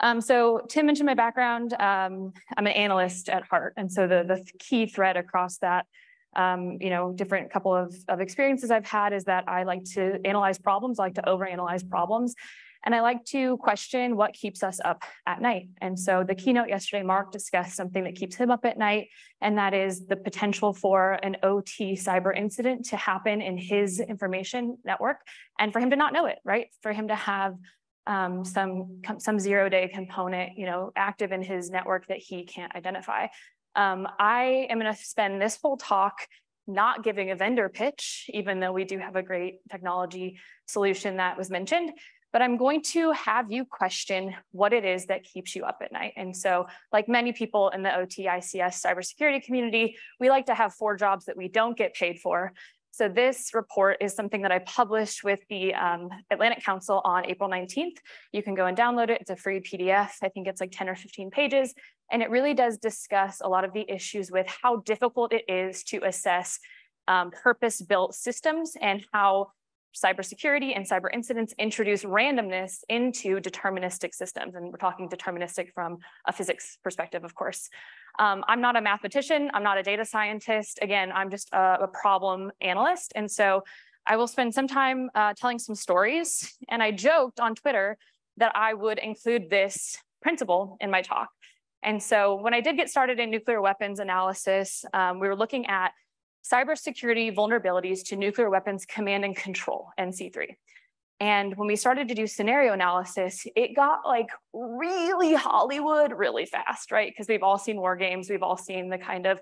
Um, so Tim mentioned my background. Um, I'm an analyst at heart. And so the, the key thread across that, um, you know, different couple of, of experiences I've had is that I like to analyze problems, I like to overanalyze problems. And I like to question what keeps us up at night. And so the keynote yesterday, Mark discussed something that keeps him up at night, and that is the potential for an OT cyber incident to happen in his information network and for him to not know it, right? For him to have um, some, some zero day component, you know, active in his network that he can't identify. Um, I am gonna spend this whole talk not giving a vendor pitch, even though we do have a great technology solution that was mentioned, but I'm going to have you question what it is that keeps you up at night. And so like many people in the OT ICS cybersecurity community, we like to have four jobs that we don't get paid for. So this report is something that I published with the um, Atlantic Council on April 19th. You can go and download it. It's a free PDF. I think it's like 10 or 15 pages. And it really does discuss a lot of the issues with how difficult it is to assess um, purpose-built systems and how cybersecurity and cyber incidents introduce randomness into deterministic systems. And we're talking deterministic from a physics perspective, of course. Um, I'm not a mathematician. I'm not a data scientist. Again, I'm just a, a problem analyst. And so I will spend some time uh, telling some stories. And I joked on Twitter that I would include this principle in my talk. And so when I did get started in nuclear weapons analysis, um, we were looking at cybersecurity vulnerabilities to nuclear weapons command and control, NC3. And when we started to do scenario analysis, it got like really Hollywood really fast, right? Because we've all seen war games, we've all seen the kind of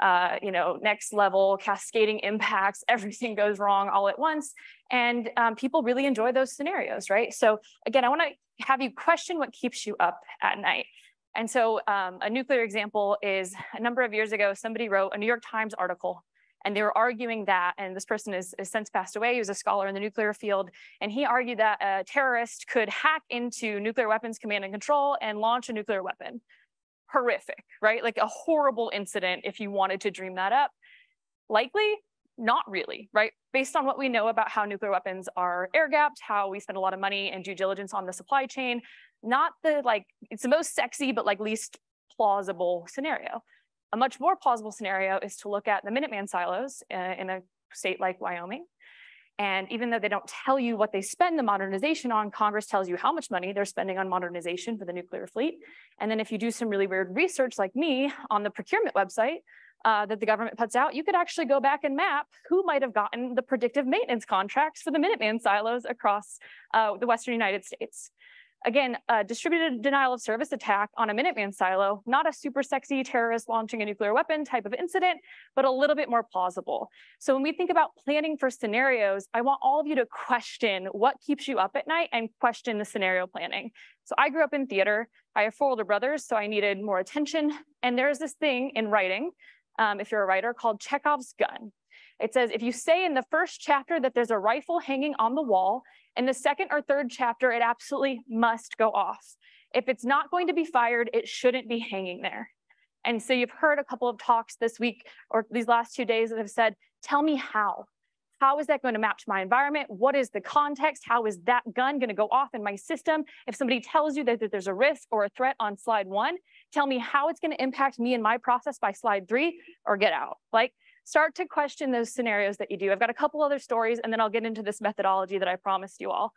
uh, you know, next level cascading impacts, everything goes wrong all at once. And um, people really enjoy those scenarios, right? So again, I wanna have you question what keeps you up at night. And so um, a nuclear example is a number of years ago, somebody wrote a New York Times article and they were arguing that, and this person has, since passed away, he was a scholar in the nuclear field, and he argued that a terrorist could hack into nuclear weapons command and control and launch a nuclear weapon. Horrific, right? Like a horrible incident if you wanted to dream that up. Likely, not really, right? Based on what we know about how nuclear weapons are air gapped, how we spend a lot of money and due diligence on the supply chain, not the like, it's the most sexy, but like least plausible scenario. A much more plausible scenario is to look at the Minuteman silos uh, in a state like Wyoming. And even though they don't tell you what they spend the modernization on, Congress tells you how much money they're spending on modernization for the nuclear fleet. And then if you do some really weird research like me on the procurement website uh, that the government puts out, you could actually go back and map who might have gotten the predictive maintenance contracts for the Minuteman silos across uh, the Western United States. Again, a distributed denial of service attack on a Minuteman silo, not a super sexy terrorist launching a nuclear weapon type of incident, but a little bit more plausible. So when we think about planning for scenarios, I want all of you to question what keeps you up at night and question the scenario planning. So I grew up in theater. I have four older brothers, so I needed more attention. And there's this thing in writing, um, if you're a writer, called Chekhov's gun. It says, if you say in the first chapter that there's a rifle hanging on the wall, in the second or third chapter, it absolutely must go off. If it's not going to be fired, it shouldn't be hanging there. And so you've heard a couple of talks this week or these last two days that have said, tell me how. How is that going to map to my environment? What is the context? How is that gun going to go off in my system? If somebody tells you that, that there's a risk or a threat on slide one, tell me how it's going to impact me and my process by slide three or get out. Like start to question those scenarios that you do. I've got a couple other stories and then I'll get into this methodology that I promised you all.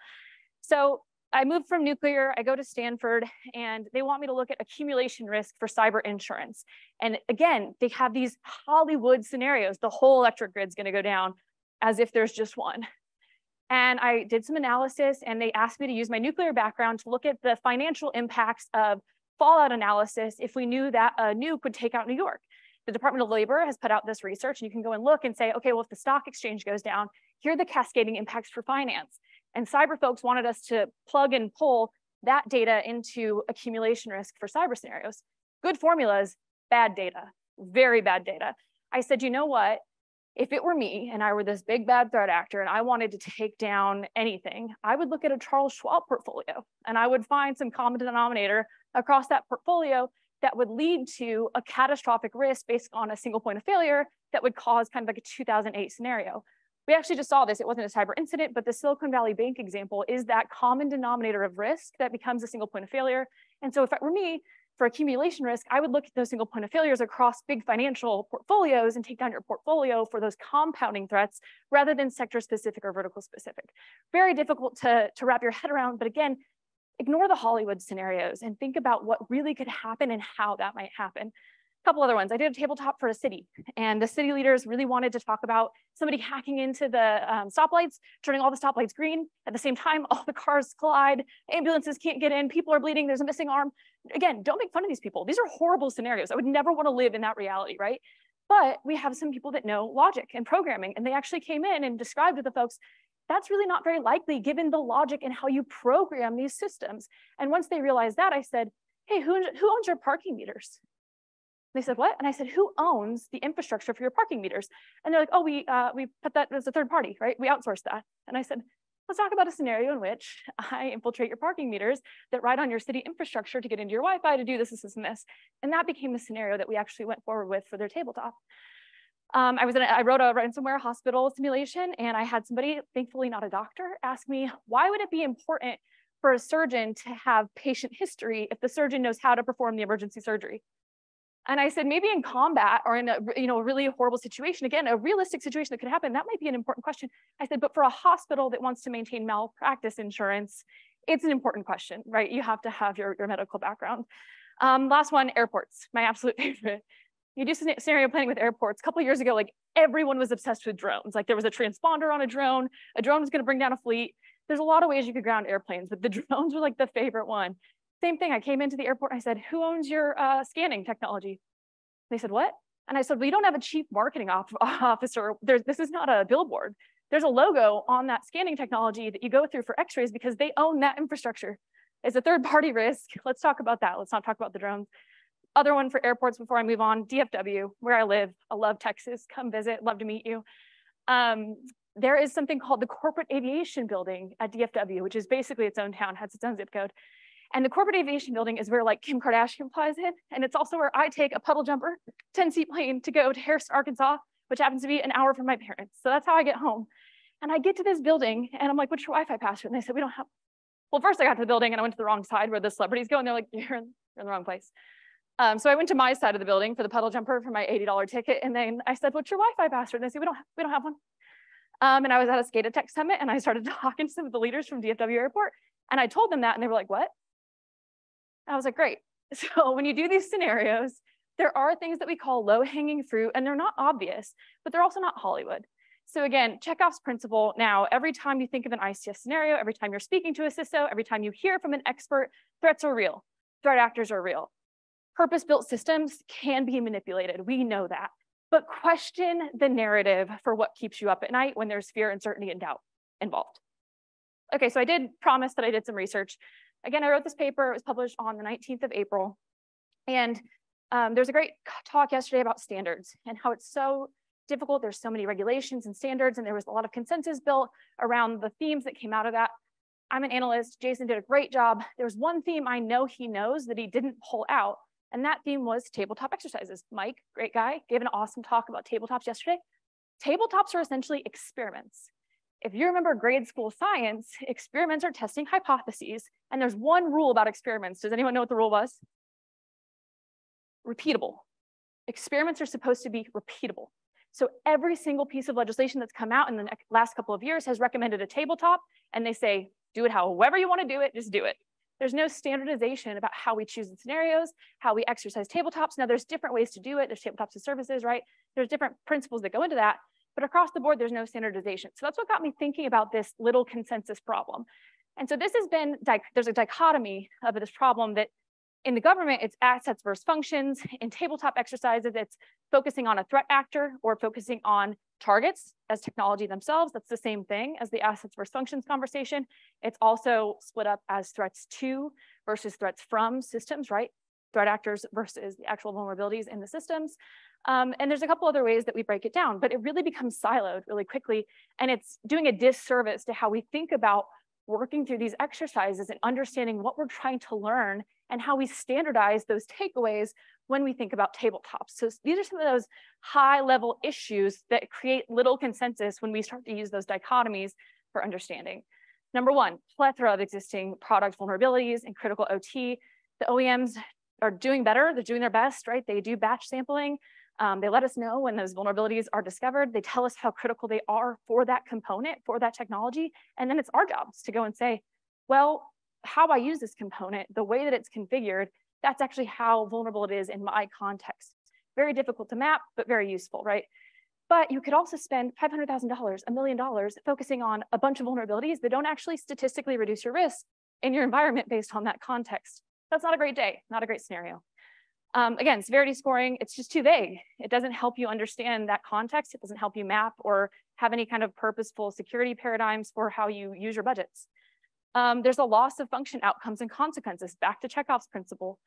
So I moved from nuclear, I go to Stanford, and they want me to look at accumulation risk for cyber insurance. And again, they have these Hollywood scenarios. The whole electric grid's gonna go down as if there's just one. And I did some analysis and they asked me to use my nuclear background to look at the financial impacts of fallout analysis if we knew that a nuke would take out New York the Department of Labor has put out this research and you can go and look and say, okay, well, if the stock exchange goes down, here are the cascading impacts for finance. And cyber folks wanted us to plug and pull that data into accumulation risk for cyber scenarios. Good formulas, bad data, very bad data. I said, you know what? If it were me and I were this big bad threat actor and I wanted to take down anything, I would look at a Charles Schwab portfolio and I would find some common denominator across that portfolio that would lead to a catastrophic risk based on a single point of failure that would cause kind of like a 2008 scenario. We actually just saw this, it wasn't a cyber incident, but the Silicon Valley Bank example is that common denominator of risk that becomes a single point of failure. And so if it were me, for accumulation risk, I would look at those single point of failures across big financial portfolios and take down your portfolio for those compounding threats rather than sector specific or vertical specific. Very difficult to, to wrap your head around, but again, ignore the Hollywood scenarios and think about what really could happen and how that might happen A couple other ones. I did a tabletop for a city and the city leaders really wanted to talk about somebody hacking into the um, stoplights, turning all the stoplights green. At the same time, all the cars collide, ambulances can't get in, people are bleeding, there's a missing arm. Again, don't make fun of these people. These are horrible scenarios. I would never want to live in that reality, right? But we have some people that know logic and programming, and they actually came in and described to the folks, that's really not very likely given the logic and how you program these systems. And once they realized that, I said, hey, who, who owns your parking meters? they said, what? And I said, who owns the infrastructure for your parking meters? And they're like, oh, we, uh, we put that as a third party, right? We outsourced that. And I said, let's talk about a scenario in which I infiltrate your parking meters that ride on your city infrastructure to get into your Wi-Fi to do this, this, this, and this. And that became the scenario that we actually went forward with for their tabletop. Um, I was in a, I wrote a ransomware hospital simulation and I had somebody, thankfully not a doctor, ask me, why would it be important for a surgeon to have patient history if the surgeon knows how to perform the emergency surgery? And I said, maybe in combat or in a you know, really horrible situation, again, a realistic situation that could happen, that might be an important question. I said, but for a hospital that wants to maintain malpractice insurance, it's an important question, right? You have to have your, your medical background. Um, last one, airports, my absolute favorite. You do scenario planning with airports. A couple years ago, like everyone was obsessed with drones. Like there was a transponder on a drone, a drone was gonna bring down a fleet. There's a lot of ways you could ground airplanes, but the drones were like the favorite one. Same thing, I came into the airport, I said, who owns your uh, scanning technology? They said, what? And I said, we don't have a chief marketing officer. There's, this is not a billboard. There's a logo on that scanning technology that you go through for x-rays because they own that infrastructure. It's a third party risk. Let's talk about that. Let's not talk about the drones. Other one for airports before I move on, DFW, where I live. I love Texas, come visit, love to meet you. Um, there is something called the Corporate Aviation Building at DFW, which is basically its own town, has its own zip code. And the corporate aviation building is where like Kim Kardashian flies in. And it's also where I take a puddle jumper, 10 seat plane to go to Harris, Arkansas, which happens to be an hour from my parents. So that's how I get home. And I get to this building and I'm like, what's your Wi-Fi password? And they said, we don't have, well, first I got to the building and I went to the wrong side where the celebrities go and they're like, you're in, you're in the wrong place. Um, so I went to my side of the building for the puddle jumper for my $80 ticket. And then I said, what's your Wi-Fi password? And they said, we don't, we don't have one. Um, and I was at a SCADA Tech Summit and I started talking to some of the leaders from DFW Airport. And I told them that and they were like, what? I was like, great. So when you do these scenarios, there are things that we call low hanging fruit and they're not obvious, but they're also not Hollywood. So again, Chekhov's principle now, every time you think of an ICS scenario, every time you're speaking to a CISO, every time you hear from an expert, threats are real, threat actors are real. Purpose-built systems can be manipulated, we know that. But question the narrative for what keeps you up at night when there's fear, uncertainty, and doubt involved. Okay, so I did promise that I did some research. Again, I wrote this paper, it was published on the 19th of April. And um, there's a great talk yesterday about standards and how it's so difficult. There's so many regulations and standards, and there was a lot of consensus built around the themes that came out of that. I'm an analyst. Jason did a great job. There's one theme I know he knows that he didn't pull out, and that theme was tabletop exercises. Mike, great guy, gave an awesome talk about tabletops yesterday. Tabletops are essentially experiments if you remember grade school science, experiments are testing hypotheses. And there's one rule about experiments. Does anyone know what the rule was? Repeatable. Experiments are supposed to be repeatable. So every single piece of legislation that's come out in the last couple of years has recommended a tabletop, and they say, do it however you want to do it, just do it. There's no standardization about how we choose the scenarios, how we exercise tabletops. Now there's different ways to do it. There's tabletops and services, right? There's different principles that go into that, but across the board, there's no standardization. So that's what got me thinking about this little consensus problem. And so this has been, there's a dichotomy of this problem that in the government, it's assets versus functions. In tabletop exercises, it's focusing on a threat actor or focusing on targets as technology themselves. That's the same thing as the assets versus functions conversation. It's also split up as threats to versus threats from systems, right? Threat actors versus the actual vulnerabilities in the systems. Um, and there's a couple other ways that we break it down, but it really becomes siloed really quickly. And it's doing a disservice to how we think about working through these exercises and understanding what we're trying to learn and how we standardize those takeaways when we think about tabletops. So these are some of those high level issues that create little consensus when we start to use those dichotomies for understanding. Number one, plethora of existing product vulnerabilities and critical OT The OEMs are doing better, they're doing their best, right? They do batch sampling. Um, they let us know when those vulnerabilities are discovered. They tell us how critical they are for that component, for that technology. And then it's our jobs to go and say, well, how I use this component, the way that it's configured, that's actually how vulnerable it is in my context. Very difficult to map, but very useful, right? But you could also spend $500,000, a million dollars focusing on a bunch of vulnerabilities that don't actually statistically reduce your risk in your environment based on that context. That's not a great day, not a great scenario. Um, again, severity scoring, it's just too vague. It doesn't help you understand that context. It doesn't help you map or have any kind of purposeful security paradigms for how you use your budgets. Um, there's a loss of function outcomes and consequences, back to Chekhov's principle.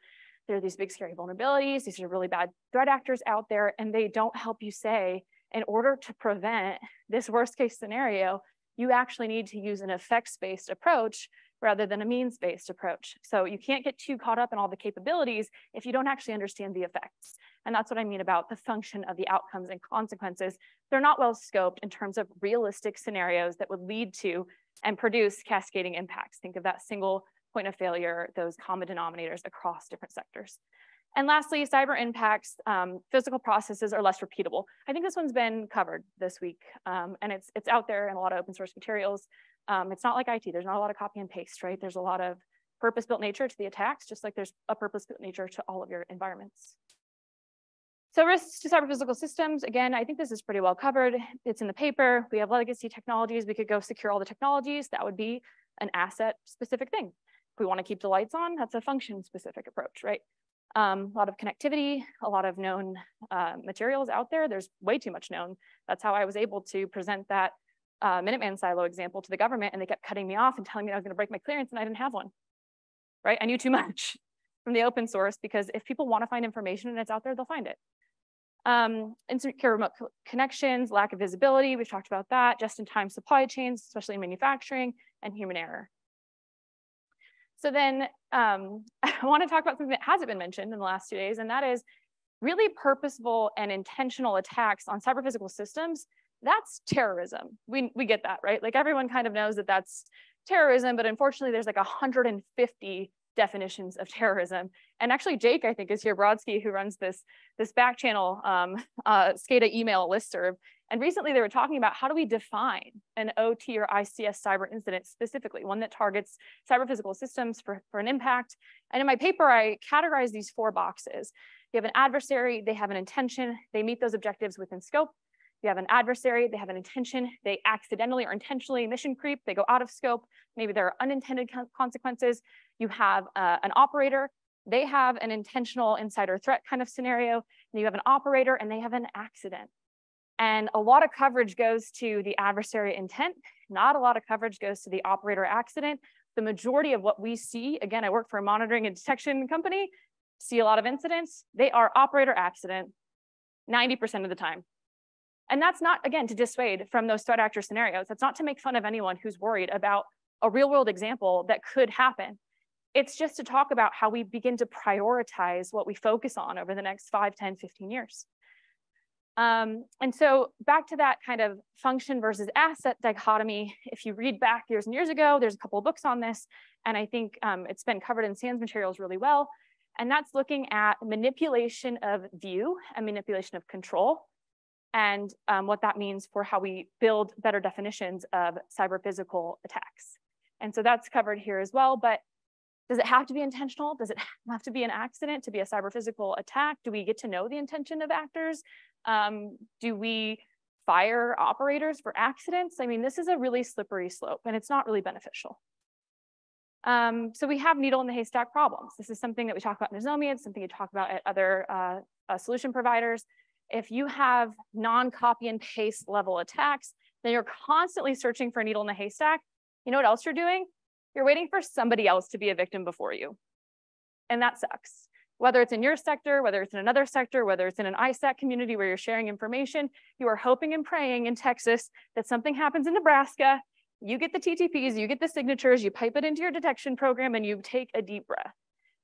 There are these big scary vulnerabilities. These are really bad threat actors out there, and they don't help you say, in order to prevent this worst case scenario, you actually need to use an effects-based approach rather than a means-based approach. So you can't get too caught up in all the capabilities if you don't actually understand the effects. And that's what I mean about the function of the outcomes and consequences. They're not well scoped in terms of realistic scenarios that would lead to and produce cascading impacts. Think of that single point of failure, those common denominators across different sectors. And lastly, cyber impacts, um, physical processes are less repeatable. I think this one's been covered this week, um, and it's, it's out there in a lot of open source materials. Um, it's not like IT, there's not a lot of copy and paste, right? There's a lot of purpose-built nature to the attacks, just like there's a purpose-built nature to all of your environments. So risks to cyber physical systems, again, I think this is pretty well covered. It's in the paper. We have legacy technologies. We could go secure all the technologies. That would be an asset specific thing. If we want to keep the lights on, that's a function specific approach, right? Um, a lot of connectivity, a lot of known uh, materials out there. There's way too much known. That's how I was able to present that uh, Minuteman silo example to the government and they kept cutting me off and telling me I was gonna break my clearance and I didn't have one, right? I knew too much from the open source because if people wanna find information and it's out there, they'll find it. Um, insecure remote co connections, lack of visibility, we've talked about that, just-in-time supply chains, especially in manufacturing, and human error. So then um, I wanna talk about something that hasn't been mentioned in the last two days, and that is really purposeful and intentional attacks on cyber physical systems that's terrorism. We, we get that, right? Like everyone kind of knows that that's terrorism, but unfortunately there's like 150 definitions of terrorism. And actually Jake, I think is here, Brodsky, who runs this, this back channel um, uh, SCADA email listserv. And recently they were talking about how do we define an OT or ICS cyber incident specifically, one that targets cyber physical systems for, for an impact. And in my paper, I categorize these four boxes. You have an adversary, they have an intention, they meet those objectives within scope, you have an adversary, they have an intention, they accidentally or intentionally mission creep, they go out of scope, maybe there are unintended consequences. You have uh, an operator, they have an intentional insider threat kind of scenario, and you have an operator and they have an accident. And a lot of coverage goes to the adversary intent, not a lot of coverage goes to the operator accident. The majority of what we see, again, I work for a monitoring and detection company, see a lot of incidents, they are operator accident 90% of the time. And that's not, again, to dissuade from those threat actor scenarios. That's not to make fun of anyone who's worried about a real world example that could happen. It's just to talk about how we begin to prioritize what we focus on over the next 5, 10, 15 years. Um, and so back to that kind of function versus asset dichotomy, if you read back years and years ago, there's a couple of books on this, and I think um, it's been covered in SANS materials really well. And that's looking at manipulation of view and manipulation of control and um, what that means for how we build better definitions of cyber physical attacks. And so that's covered here as well, but does it have to be intentional? Does it have to be an accident to be a cyber physical attack? Do we get to know the intention of actors? Um, do we fire operators for accidents? I mean, this is a really slippery slope and it's not really beneficial. Um, so we have needle in the haystack problems. This is something that we talk about in Nozomi. It's something you talk about at other uh, uh, solution providers if you have non-copy and paste level attacks, then you're constantly searching for a needle in the haystack. You know what else you're doing? You're waiting for somebody else to be a victim before you. And that sucks. Whether it's in your sector, whether it's in another sector, whether it's in an ISAC community where you're sharing information, you are hoping and praying in Texas that something happens in Nebraska, you get the TTPs, you get the signatures, you pipe it into your detection program and you take a deep breath.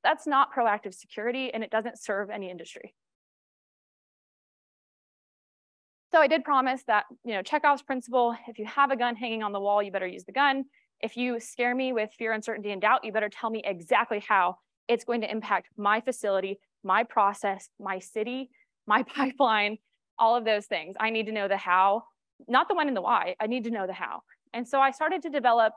That's not proactive security and it doesn't serve any industry. So I did promise that, you know, Chekhov's principle, if you have a gun hanging on the wall, you better use the gun. If you scare me with fear, uncertainty, and doubt, you better tell me exactly how it's going to impact my facility, my process, my city, my pipeline, all of those things. I need to know the how, not the when and the why. I need to know the how. And so I started to develop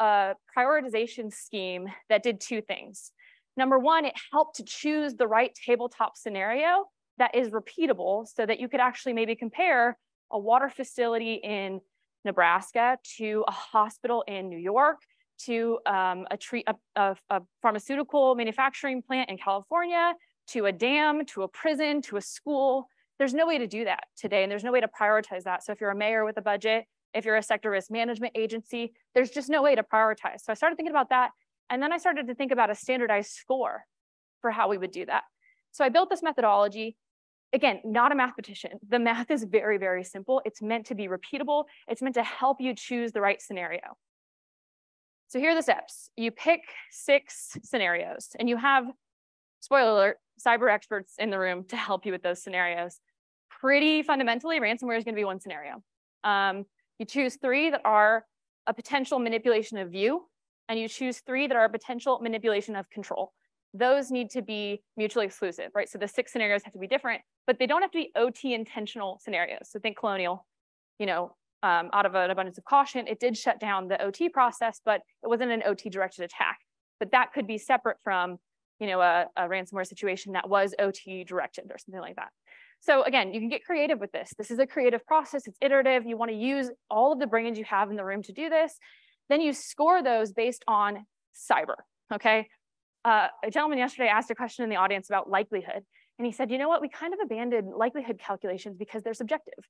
a prioritization scheme that did two things. Number one, it helped to choose the right tabletop scenario that is repeatable so that you could actually maybe compare a water facility in Nebraska to a hospital in New York to um, a, a, a, a pharmaceutical manufacturing plant in California to a dam to a prison to a school. There's no way to do that today, and there's no way to prioritize that. So if you're a mayor with a budget, if you're a sector risk management agency, there's just no way to prioritize. So I started thinking about that, and then I started to think about a standardized score for how we would do that. So I built this methodology again, not a mathematician. The math is very, very simple. It's meant to be repeatable. It's meant to help you choose the right scenario. So here are the steps. You pick six scenarios and you have, spoiler alert, cyber experts in the room to help you with those scenarios. Pretty fundamentally, ransomware is gonna be one scenario. Um, you choose three that are a potential manipulation of view, and you choose three that are a potential manipulation of control those need to be mutually exclusive, right? So the six scenarios have to be different, but they don't have to be OT intentional scenarios. So think colonial, you know, um, out of an abundance of caution, it did shut down the OT process, but it wasn't an OT directed attack. But that could be separate from, you know, a, a ransomware situation that was OT directed or something like that. So again, you can get creative with this. This is a creative process. It's iterative. You want to use all of the brains you have in the room to do this. Then you score those based on cyber. Okay, uh, a gentleman yesterday asked a question in the audience about likelihood. And he said, you know what, we kind of abandoned likelihood calculations because they're subjective.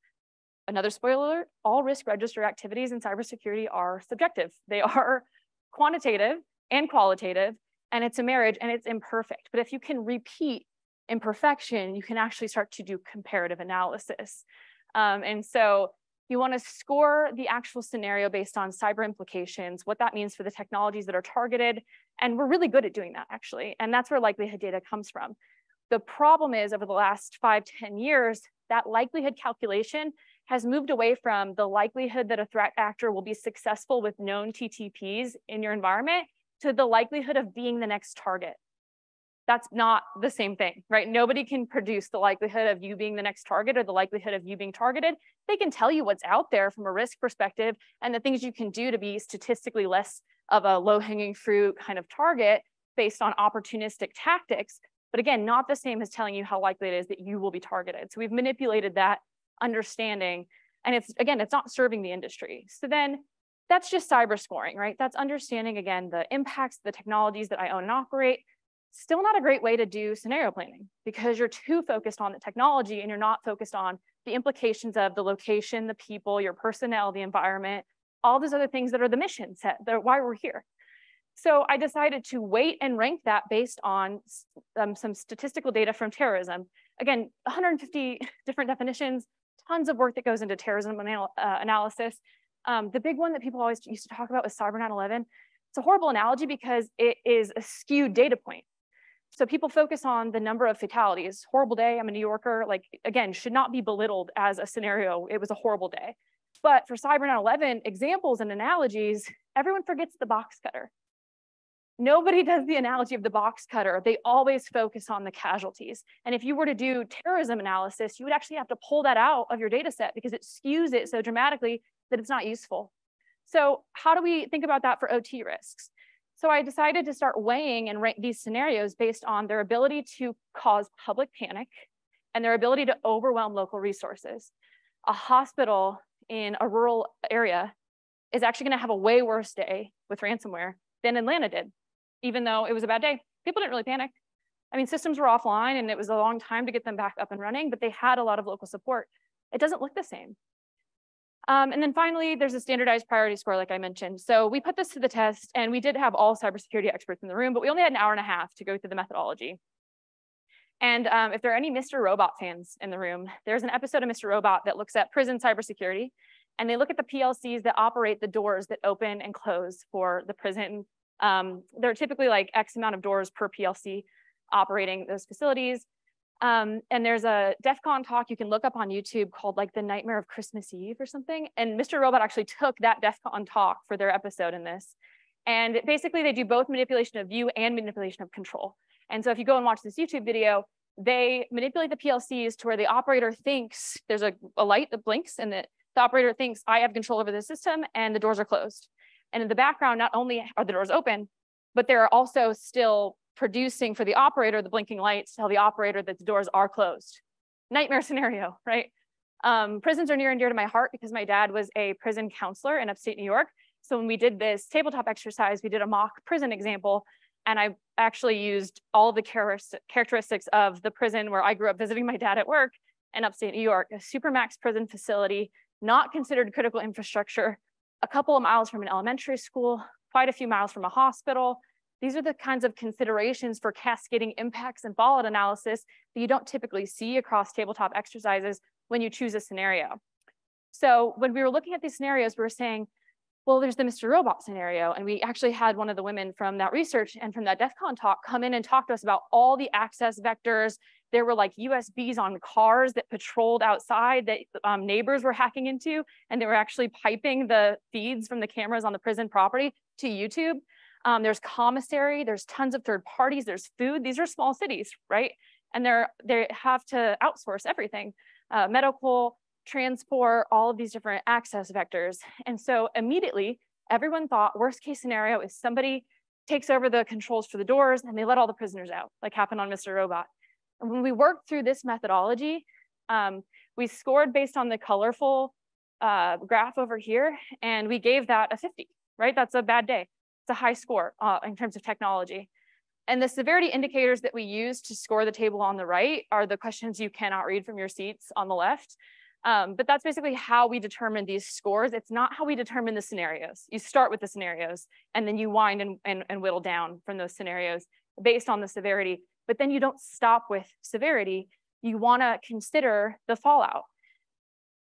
Another spoiler alert, all risk register activities in cybersecurity are subjective. They are quantitative and qualitative, and it's a marriage and it's imperfect. But if you can repeat imperfection, you can actually start to do comparative analysis. Um, and so you want to score the actual scenario based on cyber implications, what that means for the technologies that are targeted. And we're really good at doing that, actually. And that's where likelihood data comes from. The problem is over the last five, 10 years, that likelihood calculation has moved away from the likelihood that a threat actor will be successful with known TTPs in your environment to the likelihood of being the next target that's not the same thing, right? Nobody can produce the likelihood of you being the next target or the likelihood of you being targeted. They can tell you what's out there from a risk perspective and the things you can do to be statistically less of a low hanging fruit kind of target based on opportunistic tactics. But again, not the same as telling you how likely it is that you will be targeted. So we've manipulated that understanding. And it's again, it's not serving the industry. So then that's just cyber scoring, right? That's understanding again the impacts, the technologies that I own and operate, still not a great way to do scenario planning because you're too focused on the technology and you're not focused on the implications of the location, the people, your personnel, the environment, all those other things that are the mission set, that why we're here. So I decided to weight and rank that based on um, some statistical data from terrorism. Again, 150 different definitions, tons of work that goes into terrorism anal uh, analysis. Um, the big one that people always used to talk about was Cyber 9-11. It's a horrible analogy because it is a skewed data point. So people focus on the number of fatalities. Horrible day, I'm a New Yorker, like again, should not be belittled as a scenario. It was a horrible day. But for Cyber 9/11 examples and analogies, everyone forgets the box cutter. Nobody does the analogy of the box cutter. They always focus on the casualties. And if you were to do terrorism analysis, you would actually have to pull that out of your data set because it skews it so dramatically that it's not useful. So how do we think about that for OT risks? So I decided to start weighing and rank these scenarios based on their ability to cause public panic and their ability to overwhelm local resources. A hospital in a rural area is actually gonna have a way worse day with ransomware than Atlanta did, even though it was a bad day. People didn't really panic. I mean, systems were offline and it was a long time to get them back up and running, but they had a lot of local support. It doesn't look the same. Um, and then finally, there's a standardized priority score, like I mentioned. So we put this to the test and we did have all cybersecurity experts in the room, but we only had an hour and a half to go through the methodology. And um, if there are any Mr. Robot fans in the room, there's an episode of Mr. Robot that looks at prison cybersecurity, and they look at the PLCs that operate the doors that open and close for the prison. Um, there are typically like X amount of doors per PLC operating those facilities. Um, and there's a DEF CON talk you can look up on YouTube called like the Nightmare of Christmas Eve or something. And Mr. Robot actually took that DEF CON talk for their episode in this. And basically they do both manipulation of view and manipulation of control. And so if you go and watch this YouTube video, they manipulate the PLCs to where the operator thinks there's a, a light that blinks and that the operator thinks I have control over the system and the doors are closed. And in the background, not only are the doors open, but they're also still producing for the operator the blinking lights to tell the operator that the doors are closed. Nightmare scenario, right? Um, prisons are near and dear to my heart because my dad was a prison counselor in upstate New York. So when we did this tabletop exercise, we did a mock prison example and I actually used all the characteristics of the prison where I grew up visiting my dad at work in upstate New York, a supermax prison facility, not considered critical infrastructure, a couple of miles from an elementary school, quite a few miles from a hospital. These are the kinds of considerations for cascading impacts and fallout analysis that you don't typically see across tabletop exercises when you choose a scenario. So when we were looking at these scenarios, we were saying, well, there's the Mr. Robot scenario. And we actually had one of the women from that research and from that DEF CON talk come in and talk to us about all the access vectors. There were like USBs on cars that patrolled outside that um, neighbors were hacking into, and they were actually piping the feeds from the cameras on the prison property to YouTube. Um, there's commissary, there's tons of third parties, there's food. These are small cities, right? And they're, they have to outsource everything, uh, medical, transport, all of these different access vectors. And so immediately everyone thought worst case scenario is somebody takes over the controls for the doors and they let all the prisoners out, like happened on Mr. Robot. And when we worked through this methodology, um, we scored based on the colorful uh, graph over here, and we gave that a 50, right? That's a bad day. It's a high score uh, in terms of technology. And the severity indicators that we use to score the table on the right are the questions you cannot read from your seats on the left. Um, but that's basically how we determine these scores. It's not how we determine the scenarios. You start with the scenarios and then you wind and, and, and whittle down from those scenarios based on the severity. But then you don't stop with severity. You wanna consider the fallout.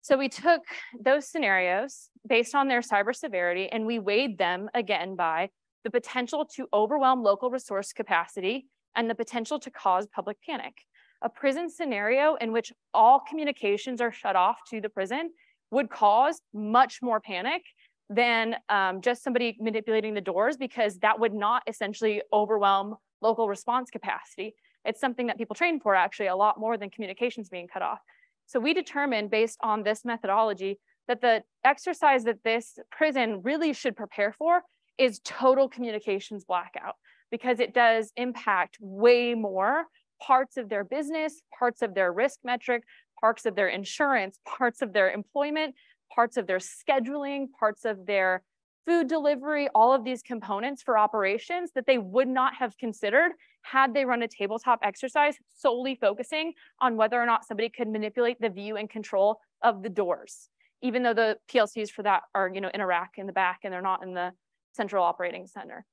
So we took those scenarios based on their cyber severity and we weighed them again by the potential to overwhelm local resource capacity and the potential to cause public panic a prison scenario in which all communications are shut off to the prison would cause much more panic than um, just somebody manipulating the doors because that would not essentially overwhelm local response capacity. It's something that people train for actually a lot more than communications being cut off. So we determined based on this methodology that the exercise that this prison really should prepare for is total communications blackout because it does impact way more parts of their business, parts of their risk metric, parts of their insurance, parts of their employment, parts of their scheduling, parts of their food delivery, all of these components for operations that they would not have considered had they run a tabletop exercise solely focusing on whether or not somebody could manipulate the view and control of the doors, even though the PLCs for that are you know, in a rack in the back and they're not in the central operating center.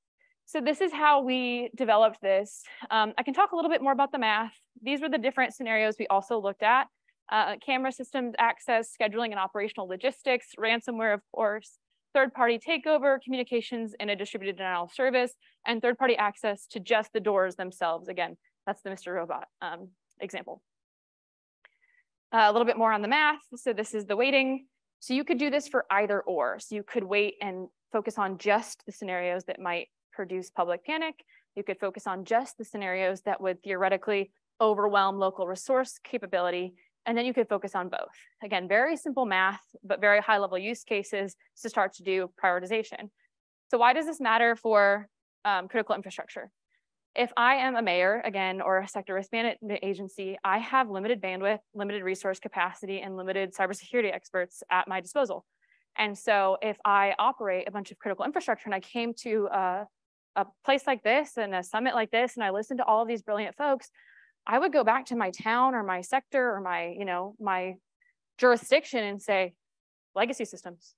So this is how we developed this. Um, I can talk a little bit more about the math. These were the different scenarios we also looked at. Uh, camera systems access, scheduling and operational logistics, ransomware, of course, third-party takeover, communications in a distributed denial of service, and third-party access to just the doors themselves. Again, that's the Mr. Robot um, example. Uh, a little bit more on the math. So this is the weighting. So you could do this for either or. So you could weight and focus on just the scenarios that might produce public panic. You could focus on just the scenarios that would theoretically overwhelm local resource capability. And then you could focus on both. Again, very simple math, but very high level use cases to start to do prioritization. So why does this matter for um, critical infrastructure? If I am a mayor, again, or a sector risk management agency, I have limited bandwidth, limited resource capacity, and limited cybersecurity experts at my disposal. And so if I operate a bunch of critical infrastructure and I came to a a place like this and a summit like this and I listened to all these brilliant folks, I would go back to my town or my sector or my, you know, my jurisdiction and say, legacy systems,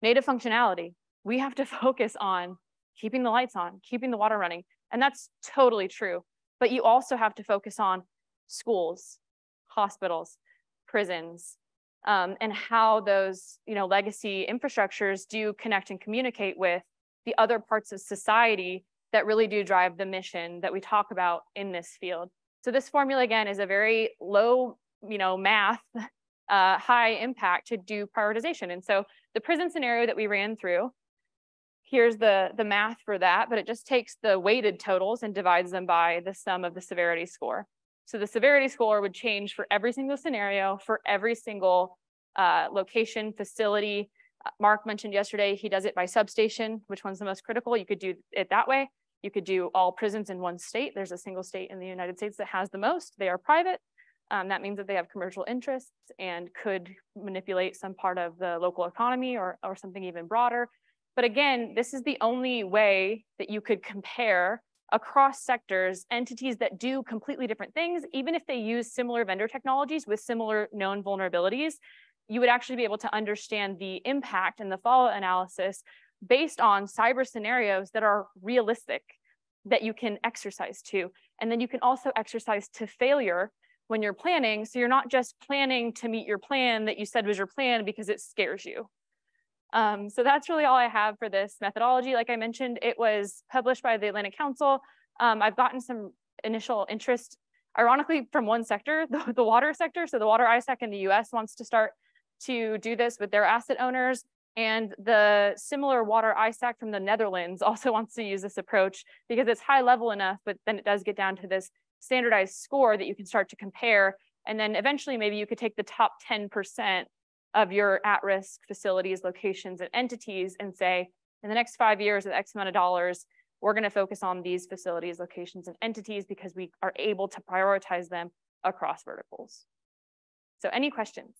native functionality. We have to focus on keeping the lights on, keeping the water running. And that's totally true. But you also have to focus on schools, hospitals, prisons, um, and how those you know, legacy infrastructures do connect and communicate with the other parts of society that really do drive the mission that we talk about in this field. So this formula again is a very low, you know, math, uh, high impact to do prioritization. And so the prison scenario that we ran through, here's the, the math for that, but it just takes the weighted totals and divides them by the sum of the severity score. So the severity score would change for every single scenario, for every single uh, location, facility. Mark mentioned yesterday, he does it by substation, which one's the most critical. You could do it that way. You could do all prisons in one state. There's a single state in the United States that has the most. They are private. Um, that means that they have commercial interests and could manipulate some part of the local economy or, or something even broader. But again, this is the only way that you could compare across sectors entities that do completely different things, even if they use similar vendor technologies with similar known vulnerabilities, you would actually be able to understand the impact and the fallout analysis based on cyber scenarios that are realistic that you can exercise to. And then you can also exercise to failure when you're planning. So you're not just planning to meet your plan that you said was your plan because it scares you. Um, so that's really all I have for this methodology. Like I mentioned, it was published by the Atlantic Council. Um, I've gotten some initial interest, ironically, from one sector, the, the water sector. So the water ISAC in the US wants to start to do this with their asset owners. And the similar water ISAC from the Netherlands also wants to use this approach because it's high level enough, but then it does get down to this standardized score that you can start to compare. And then eventually maybe you could take the top 10% of your at-risk facilities, locations, and entities and say, in the next five years with X amount of dollars, we're gonna focus on these facilities, locations, and entities because we are able to prioritize them across verticals. So any questions?